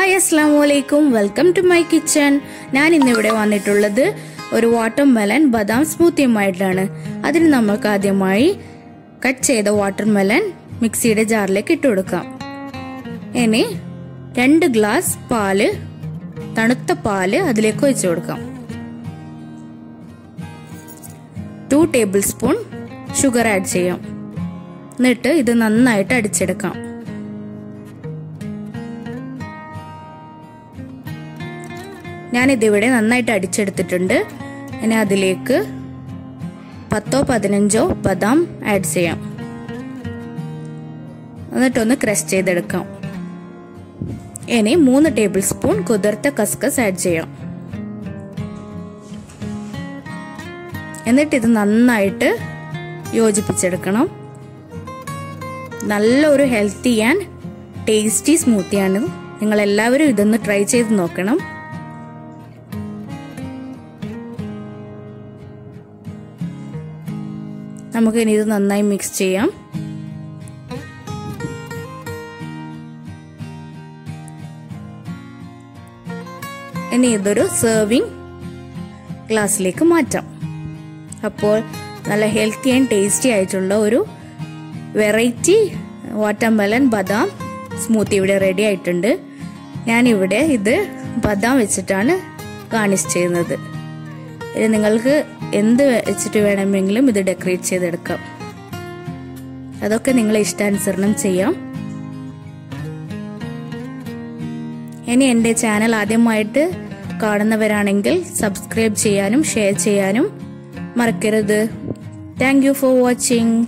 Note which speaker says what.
Speaker 1: അസ്സാം വലൈക്കും welcome to my kitchen. ഞാൻ ഇന്നിവിടെ വന്നിട്ടുള്ളത് ഒരു വാട്ടർ മെലൻ ബദാം സ്മൂത്തിയുമായിട്ടാണ്. അതിന് നമുക്ക് ആദ്യമായി കട്ട് ചെയ്ത വാട്ടർ മെലൻ മിക്സിയുടെ ജാറിലേക്ക് ഇട്ട് കൊടുക്കാം. ഇനി രണ്ട് ഗ്ലാസ് പാൽ തണുത്ത പാൽ അതിലേക്ക് ഒഴിച്ചു കൊടുക്കാം. Two tablespoon sugar add ചെയ്യാം. എന്നിട്ട് ഇത് നന്നായിട്ട് അടിച്ചെടുക്കാം. ഞാനിതിവിടെ നന്നായിട്ട് അടിച്ചെടുത്തിട്ടുണ്ട്. ഇനി അതിലേക്ക് പത്തോ പതിനഞ്ചോ ബദാം ആഡ് ചെയ്യാം. എന്നിട്ടൊന്ന് ക്രഷ് ചെയ്തെടുക്കാം. ഇനി മൂന്ന് ടേബിൾ സ്പൂൺ കുതിർത്ത കസ്കസ് ആഡ് ചെയ്യാം. എന്നിട്ട് ഇത് നന്നായിട്ട് യോജിപ്പിച്ചെടുക്കണം. നല്ലൊരു ഹെൽത്തി ആൻഡ് ടേസ്റ്റി സ്മൂത്തിയാണ് നിങ്ങൾ എല്ലാവരും ഇതൊന്ന് ട്രൈ ചെയ്ത് നോക്കണം. നമുക്ക് ഇനി ഇത് നന്നായി മിക്സ് ചെയ്യാം. ഇനി ഇതൊരു സെർവിങ് ഗ്ലാസ്സിലേക്ക് മാറ്റാം. അപ്പോൾ നല്ല ഹെൽത്തി ആൻഡ് ടേസ്റ്റി ആയിട്ടുള്ള ഒരു വെറൈറ്റി വാട്ടർമെലൻ ബദാം സ്മൂത്തി ഇവിടെ റെഡി ആയിട്ടുണ്ട്. ഞാനിവിടെ ഇത് ബദാം വെച്ചിട്ടാണ് ഗാർണിഷ് ചെയ്യുന്നത് ഇത് നിങ്ങൾക്ക് എന്ത് വെച്ചിട്ട് വേണമെങ്കിലും ഇത് ഡെക്കറേറ്റ് ചെയ്തെടുക്കാം. അതൊക്കെ നിങ്ങളെ ഇഷ്ടാനുസരണം ചെയ്യാം. ഇനി എന്റെ ചാനൽ ആദ്യമായിട്ട് കാണുന്നവരാണെങ്കിൽ സബ്സ്ക്രൈബ് ചെയ്യാനും ഷെയർ ചെയ്യാനും മറക്കരുത്. Thank you for watching.